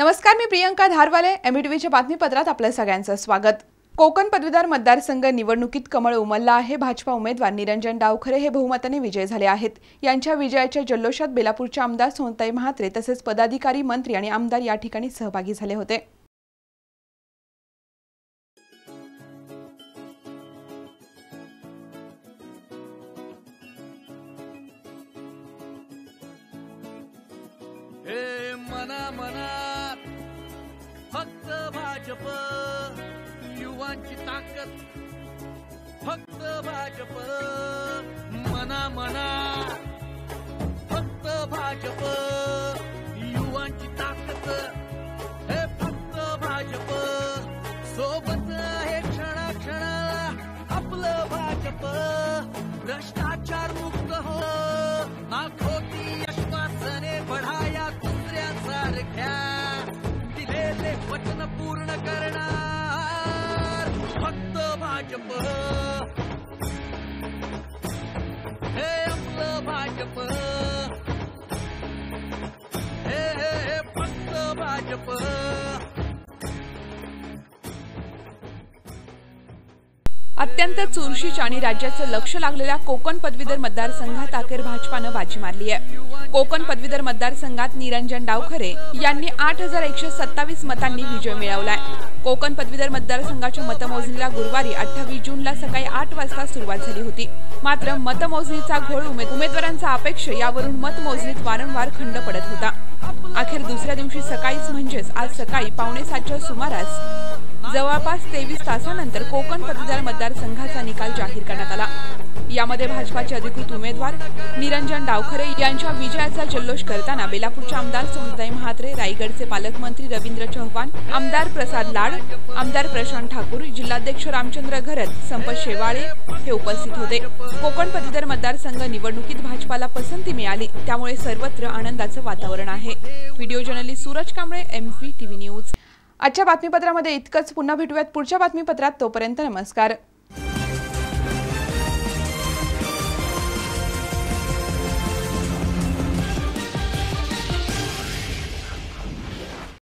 नमस्कार मी प्रियंका धारवाले एमबीटीव्हीच्या बातमीपत्रात आपलं सगळ्यांचं स्वागत. कोकण पदवीधर मतदारसंघ निवडणुकीत कमळ उमलला आहे. भाजपा उमेदवार निरंजन डावखरे हे बहुमताने विजय झाले आहेत. यांच्या विजयाच्या जल्लोषात बेलापूरचे आमदार सोनताई म्हात्रे तसेच पदाधिकारी मंत्री आणि आमदार या ठिकाणी सहभागी झाले होते. मना मना भाजप युवांची ताकद फक्त भाजप. मना मना भाजप हे आपलं भाजप हे हे हे अत्यंत चुरशीच आणि राज्याचं लक्ष लागलेल्या कोकण पदवीधर मतदारसंघात अखेर भाजपानं बाजी मारली आहे. कोकण पदवीधर मतदारसंघात निरंजन डावखरे यांनी आठ हजार एकशे सत्तावीस मतांनी विजय मिळवलाय. कोकण पदवीधर मतदारसंघाच्या मतमोजणीला गुरुवारी अठ्ठावीस जूनला सकाळी आठ वाजता सुरुवात झाली होती. मात्र मतमोजणीचा घोळ उमेद उमेदवारांचा अपेक्ष यावरून मतमोजणीत वारंवार खंड पडत होता. अखेर दुसऱ्या दिवशी सकाळीच म्हणजेच आज सकाळी पावणे सातच्या सुमारास जवळपास तेवीस तासानंतर कोकण पदवीधर मतदारसंघाचा निकाल जाहीर करण्यात आला. यामध्ये भाजपाचे अधिकृत उमेदवार निरंजन डावखरे यांच्या विजयाचा जल्लोष करताना बेलापूरचे आमदार सोनताई म्हात्रे रायगडचे पालकमंत्री रवींद्र चव्हाण आमदार प्रसाद लाड आमदार प्रशांत ठाकूर जिल्हाध्यक्ष रामचंद्र घरत संपत शेवाळे हे उपस्थित होते. कोकण पदवीधर मतदारसंघ निवडणुकीत भाजपाला पसंती मिळाली. त्यामुळे सर्वत्र आनंदाचं वातावरण आहे. Video journalist Suraj Kamble M TV news आजच्या बातमीपत्रामध्ये इतकंच. पुन्हा भेटूयात पुढच्या बातमीपत्रात. तोपर्यंत नमस्कार.